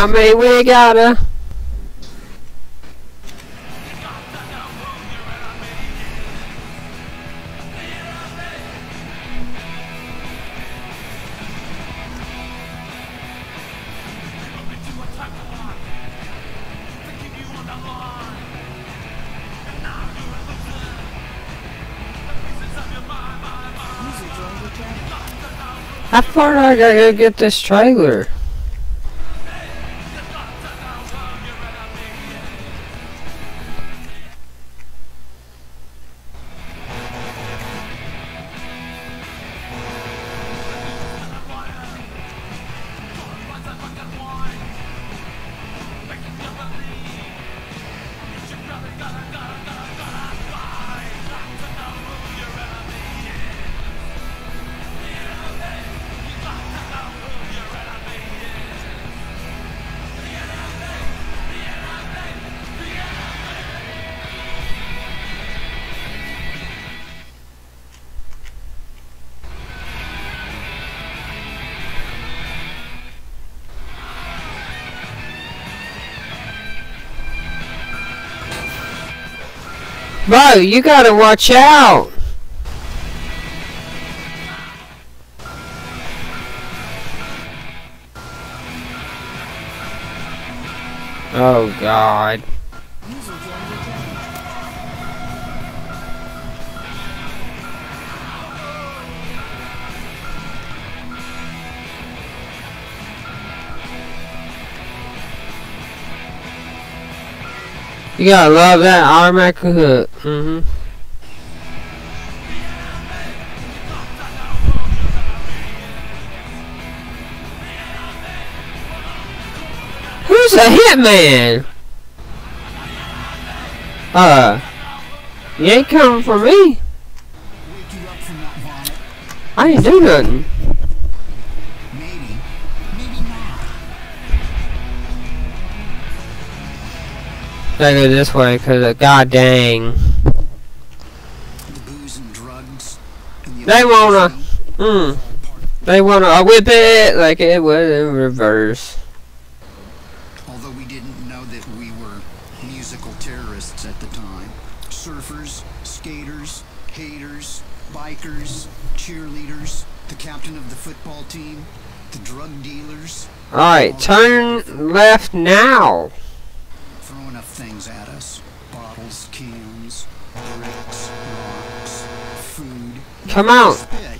I mean, we gotta. How far do I gotta go get this trailer? Bro, you gotta watch out! Oh god. You gotta love that automatic hook. Mm-hmm. Who's a hitman? Uh, you ain't coming for me. I didn't do nothing. Gotta go this way, cause uh, god dang. The booze and drugs. And the They wanna- Mm. all They wanna uh, whip it like it was in reverse. Although we didn't know that we were musical terrorists at the time. Surfers, skaters, haters, bikers, cheerleaders, the captain of the football team, the drug dealers, Alright, turn left now. Throwing up things at us. Bottles, cans, bricks, rocks, food, Come out. spit.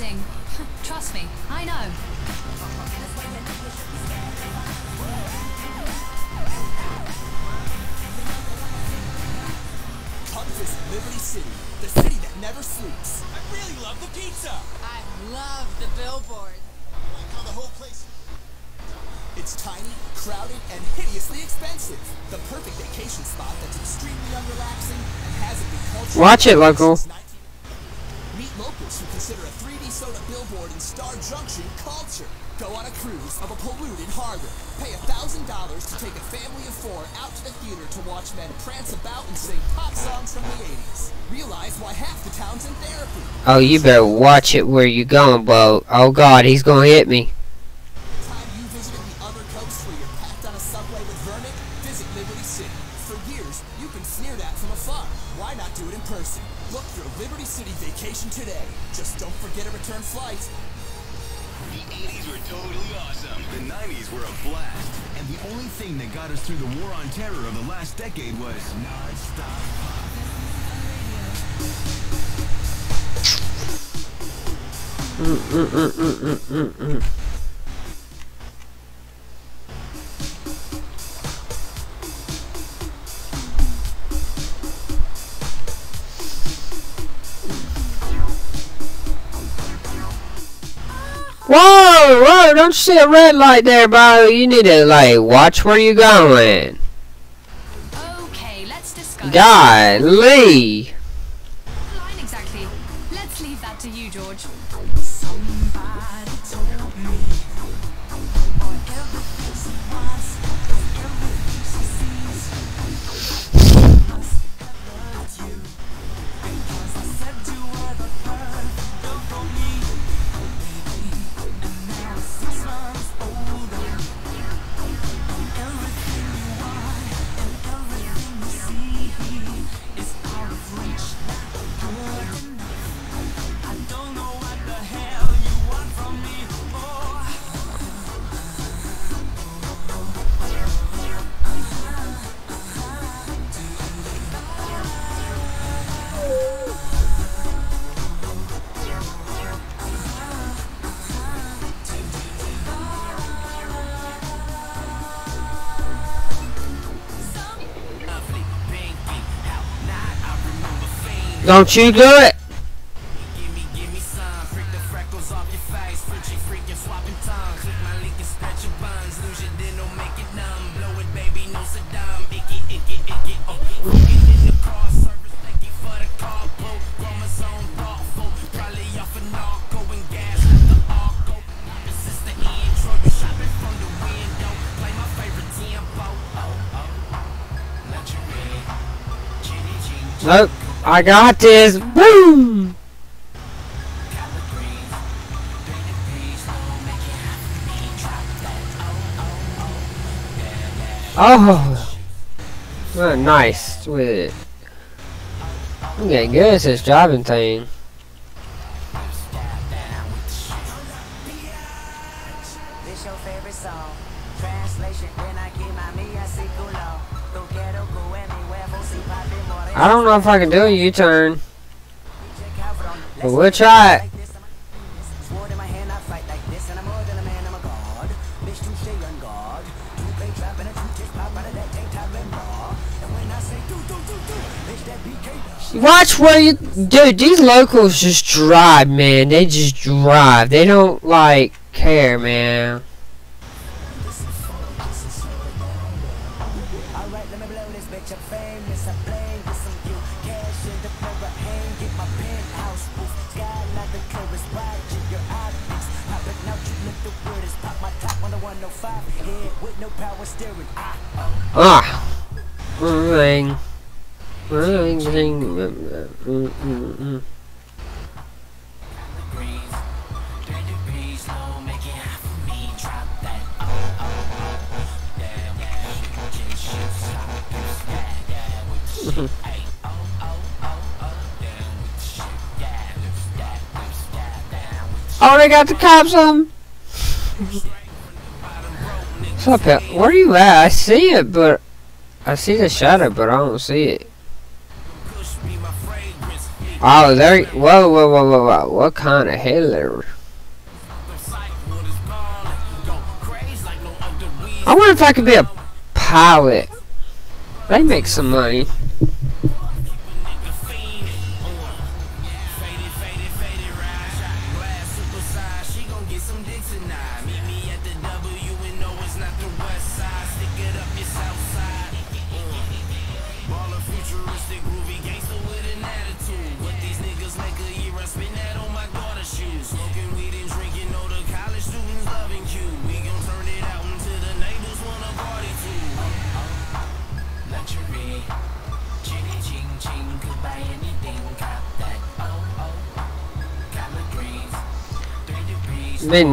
advertising. Trust me, I know. Come visit Liberty City, the city that never sleeps. I really love the pizza. I love the billboard. Like how the whole place. It's tiny, crowded, and hideously expensive. The perfect vacation spot that's extremely unrelaxing and hasn't been cultured. Watch it, local locals who consider a 3D soda billboard in Star Junction culture. Go on a cruise of a polluted harbor. Pay $1,000 to take a family of four out to the theater to watch men prance about and sing pop songs from the 80s. Realize why half the town's in therapy. Oh, you better watch it where you going, Bo. Oh, God, he's going to hit me. Time you visited the other coast where you're packed on a subway with vermin, visit Liberty City for years, you've been sneered at from afar. Why not do it in person? Book your Liberty City vacation today. Just don't forget a return flight. The 80s were totally awesome. The 90s were a blast. And the only thing that got us through the war on terror of the last decade was non-stop. Mm, mm, mm, don't you see a red light there, bro? You need to, like, watch where you're going. Okay, let's discuss. Golly. Line exactly. Let's leave that to you, George. Somebody told me, Don't you do it. I got this. Boom. Oh. Well, nice with it. I'm good at this driving thing. And bra. And when I can do, do, do, do, bitch, that BK. Watch where you, dude. These locals just drive, man. They just drive. They don't like care, man. Ah. Ring. Ring, ring. Oh, they got the cops on. What's up. Where are you at? I see it, but I see the shadow, but I don't see it. Oh, there. Whoa, whoa, whoa, whoa, whoa! What kind of Hitler? I wonder if I could be a pilot. They make some money.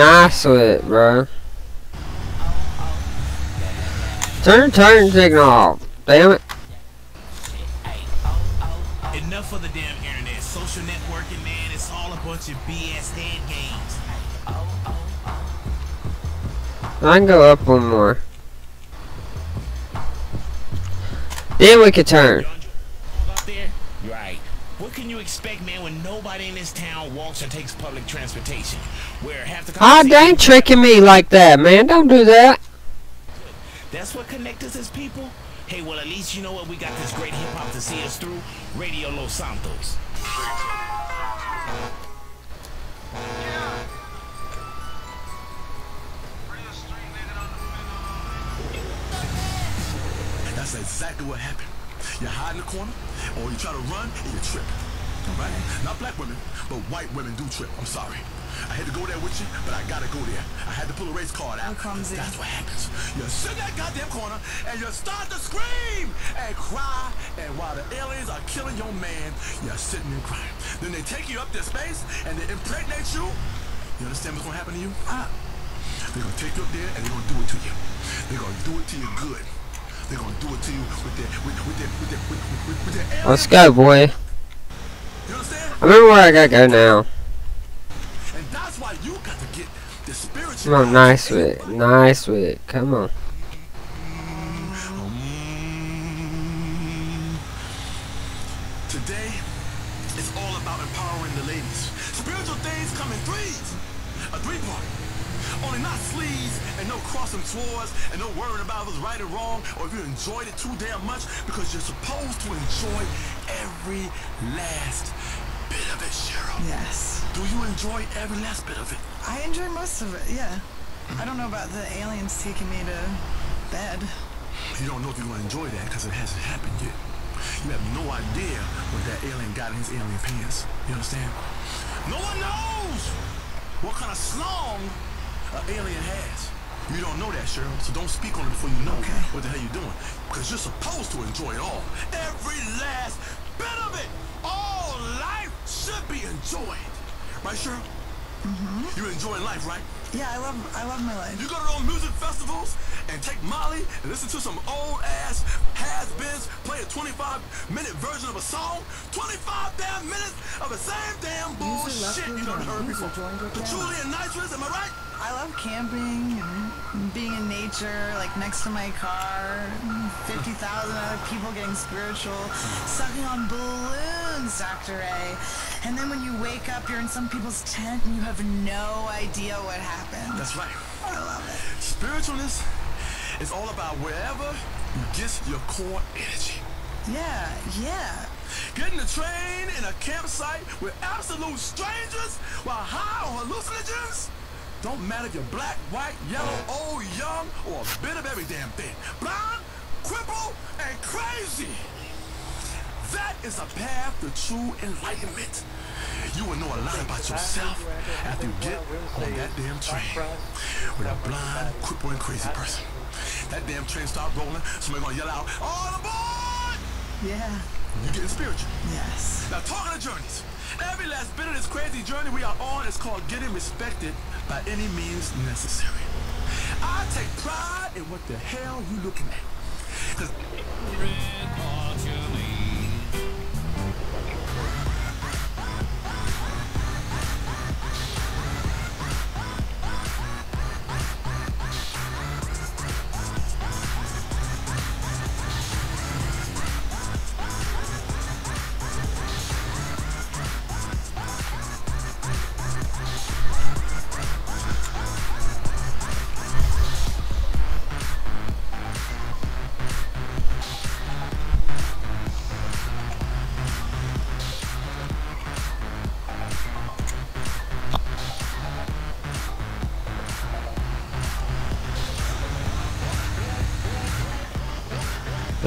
Nice with it, bro. Turn turn signal off. Damn it. Enough of the damn internet. Social networking, man, it's all a bunch of BS head games. I can go up one more. Then we can turn. Right. What can you expect, man, when nobody in this town walks or takes public transportation? Where half the Ah, they ain't tricking me like that, man. Don't do that. That's what connects us as people? Hey, well, at least you know what? We got this great hip hop to see us through. Radio Los Santos. That's exactly what happened. You hide in the corner, or you try to run and you trip. Alright? Not black women, but white women do trip. I'm sorry. I had to go there with you, but I gotta go there. I had to pull a race card out. That's what happens. You sit in that goddamn corner and you start to scream and cry, and while the aliens are killing your man, you're sitting and crying. Then they take you up to space and they impregnate you. You understand what's gonna happen to you? Ah. They're gonna take you up there and they're gonna do it to you. They're gonna do it to you good. They're gonna do it to you with their with with their with their with, with, with their alien. Let's go, boy. You understand? I remember where I gotta go now. Come on, nice with it. Nice with it. Come on. Today, it's all about empowering the ladies. Spiritual things come in threes. A three part. Only not sleeves and no crossing swords and no worrying about it's right or wrong or if you enjoyed it too damn much because you're supposed to enjoy every last Yes. Do you enjoy every last bit of it? I enjoy most of it, yeah. I don't know about the aliens taking me to bed. You don't know if you're going to enjoy that because it hasn't happened yet. You have no idea what that alien got in his alien pants. You understand? No one knows what kind of slong an alien has. You don't know that, Cheryl, so don't speak on it before you know Okay. what the hell you're doing. Because you're supposed to enjoy it all. Every last bit of it. Should be enjoyed. Right, Cheryl? Mm-hmm. You're enjoying life, right? Yeah, I love I love my life. You go to those music festivals and take Molly and listen to some old ass has-beens play a 25 minute version of a song. 25 damn minutes of the same damn bullshit you done heard before. Patchouli and nitrous, am I right? I love camping and being in nature, like next to my car. 50,000 other people getting spiritual, sucking on balloons, Dr. A. And then when you wake up, you're in some people's tent and you have no idea what happened. That's right. I love it. Spiritualness is all about wherever you get your core energy. Yeah, yeah. Getting the train in a campsite with absolute strangers while high on hallucinogens? Don't matter if you're black, white, yellow, old, young, or a bit of every damn thing. Blind, crippled, and crazy. That is a path to true enlightenment. You will know a lot about yourself after you get on that damn train with a blind, crippled, and crazy person. That damn train start rolling, somebody gonna yell out, all aboard! Yeah. You're getting spiritual. Yes. Now talking of journeys. Every last bit of this crazy journey we are on is called getting respected by any means necessary. I take pride in what the hell you looking at. 'Cause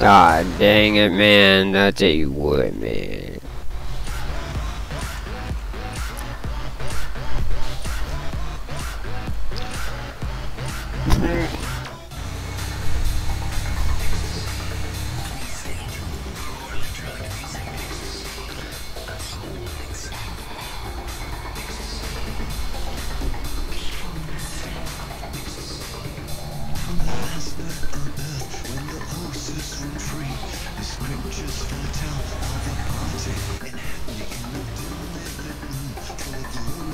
God dang it, man. That's a wood, man.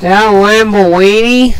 Down Lamborghini.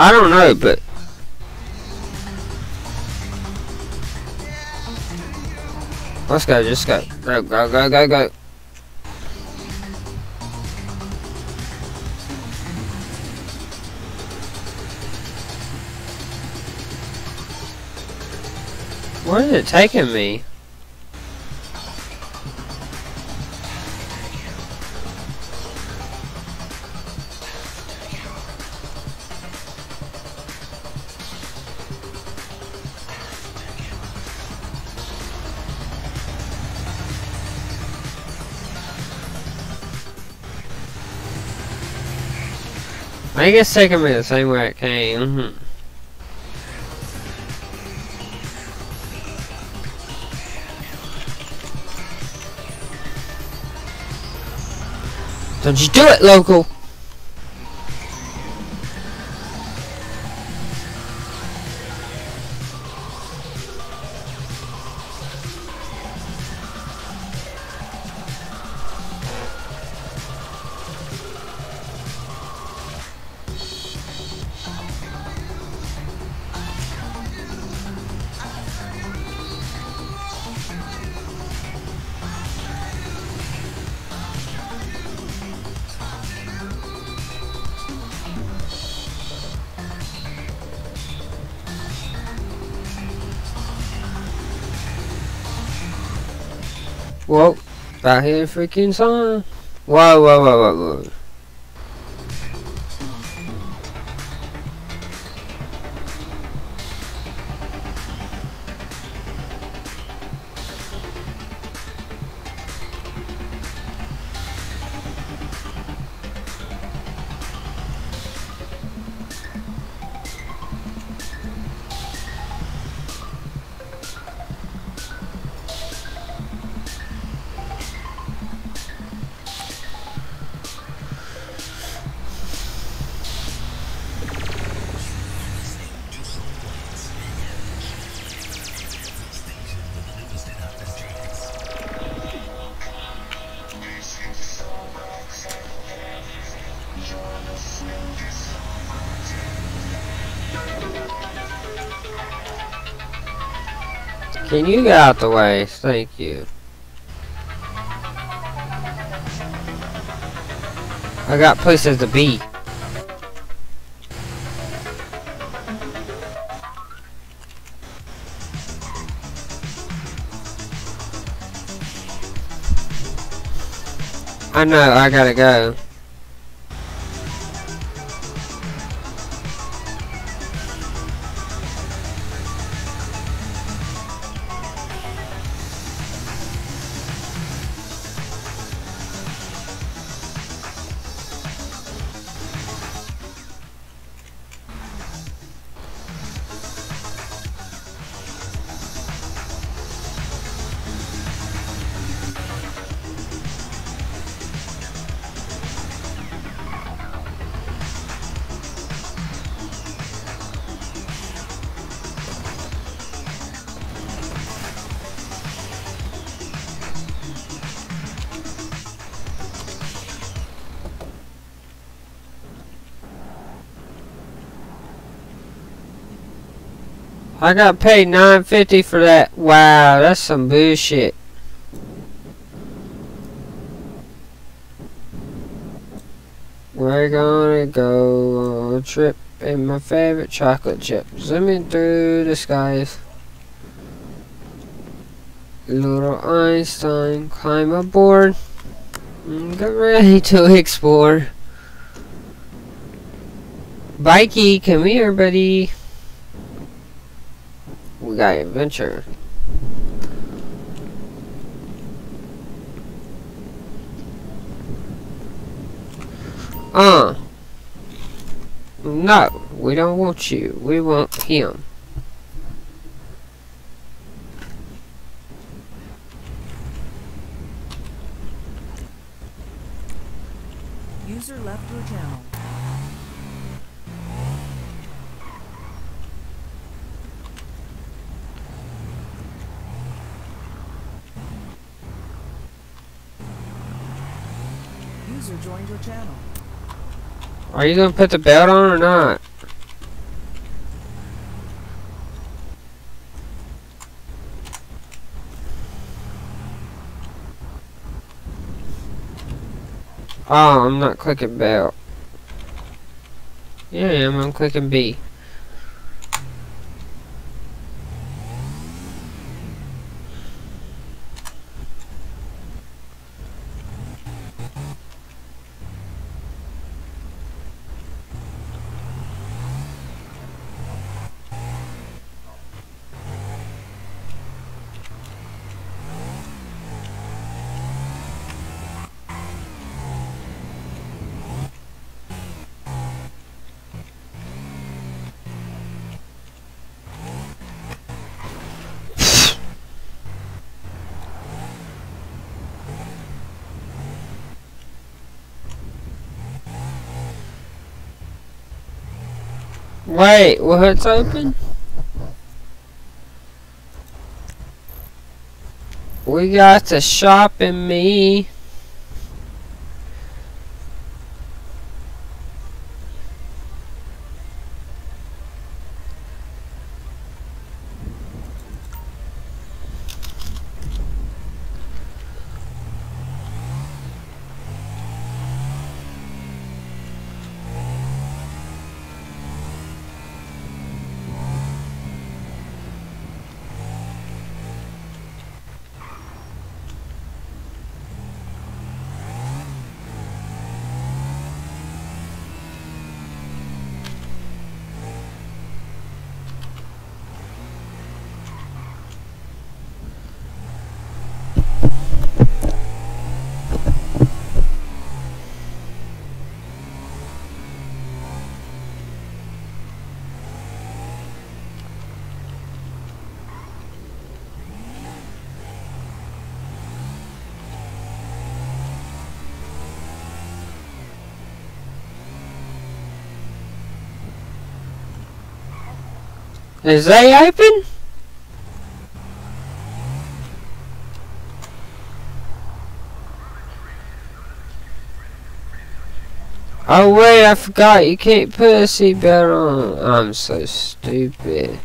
I don't know, but let's go. Just go. Go. Go. Go. Go. Go. Where is it taking me? I it's taking me the same way it came. mhm. Don't you do it, local! Whoa, I hear freaking song. Whoa, whoa, whoa, whoa, whoa. Can you get out the way? Thank you. I got places to be. I know, I gotta go. I got paid nine fifty for that. Wow, that's some bullshit. We're gonna go on a trip in my favorite chocolate chip. Zooming through the skies. Little Einstein, climb aboard. Get ready to explore. Bikey, come here, buddy. Got adventure. Uh. No, we don't want you. We want him. User left your channel. User joined channel. Are you gonna put the belt on or not? Oh, I'm not clicking belt. Yeah, I am. I'm clicking B. Wait, what's open? We got the shop and me. Is they open? Oh wait, I forgot you can't put a seatbelt on. I'm so stupid.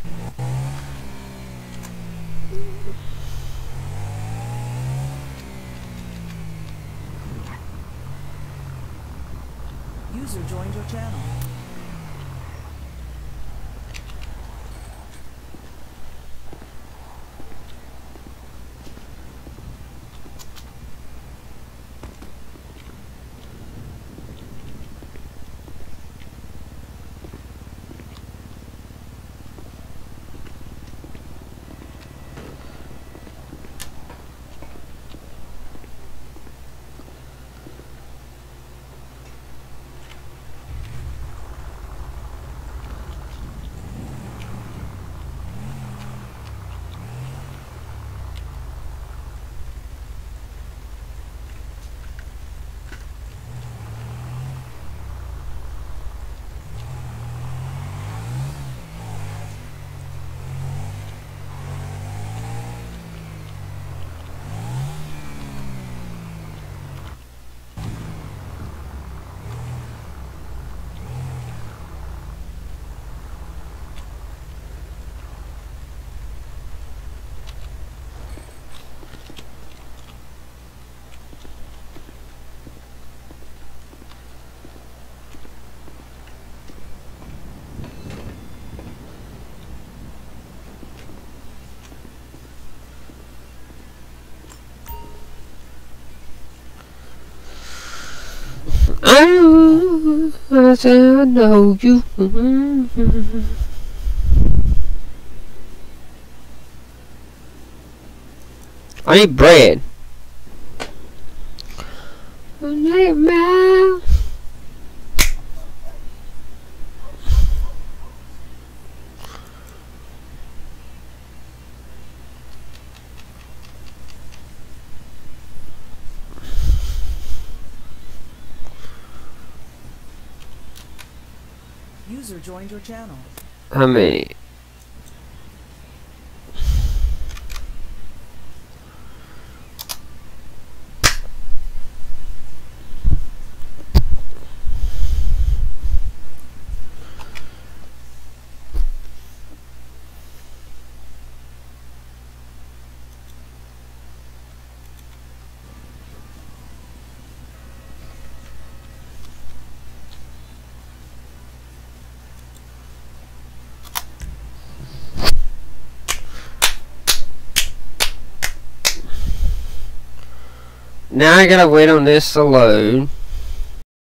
I said I know you. I need bread. I need man. User joined your channel. How many? Now I gotta wait on this to load.